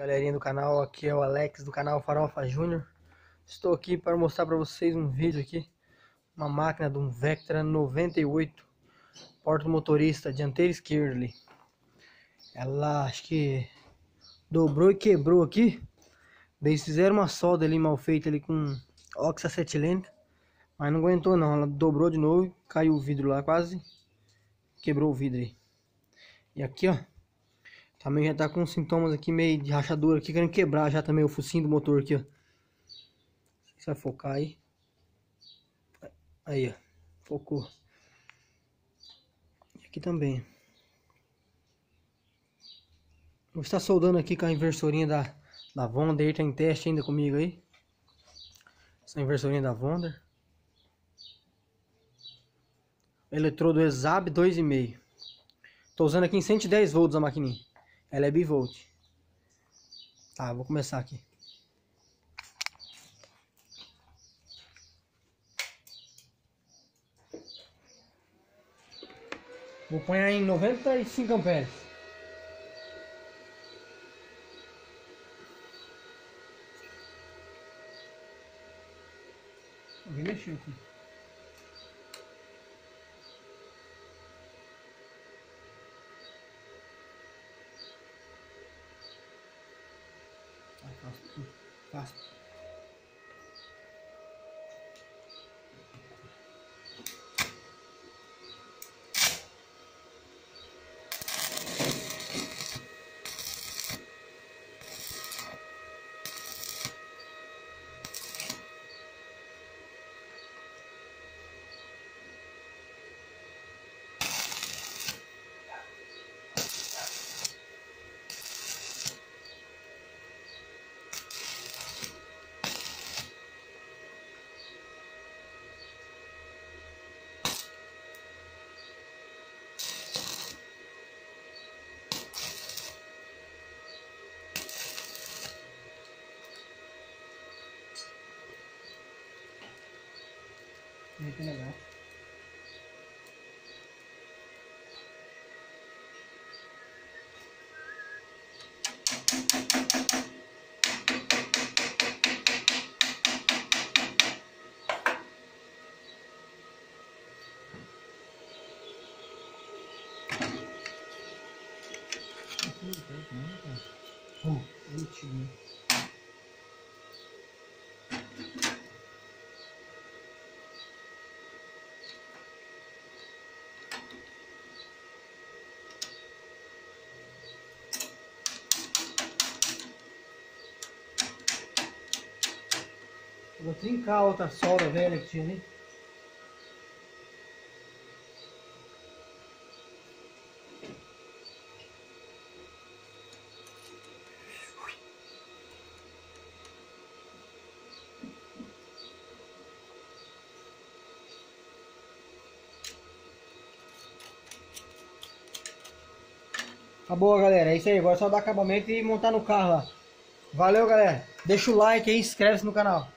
Galerinha do canal, aqui é o Alex do canal Farofa Júnior. Estou aqui para mostrar para vocês um vídeo aqui. Uma máquina de um Vectra 98 Porta motorista dianteira esquerda ali. Ela acho que dobrou e quebrou aqui. Daí fizeram uma solda ali mal feita ali com oxacetilênica. Mas não aguentou não, ela dobrou de novo, caiu o vidro lá quase. Quebrou o vidro aí. E aqui ó, também já tá com sintomas aqui meio de rachadura aqui, querendo quebrar já também o focinho do motor aqui, ó. Vai focar aí. Aí, ó. Focou. Aqui também. Vou estar soldando aqui com a inversorinha da, da Vonder. Tá em teste ainda comigo aí. Essa inversorinha da Vonder. Eletrodo Exab 2,5. Tô usando aqui em 110 volts a maquininha. Ela é bivolt. Tá, vou começar aqui. Vou pôr em 95 amperes. Alguém mexeu aqui. 嗯，爸。निकलेगा Oh, eu tinha. Último. vou trincar a outra solda velha que tinha ali. Acabou, galera. É isso aí. Agora é só dar acabamento e montar no carro lá. Valeu, galera. Deixa o like aí inscreve-se no canal.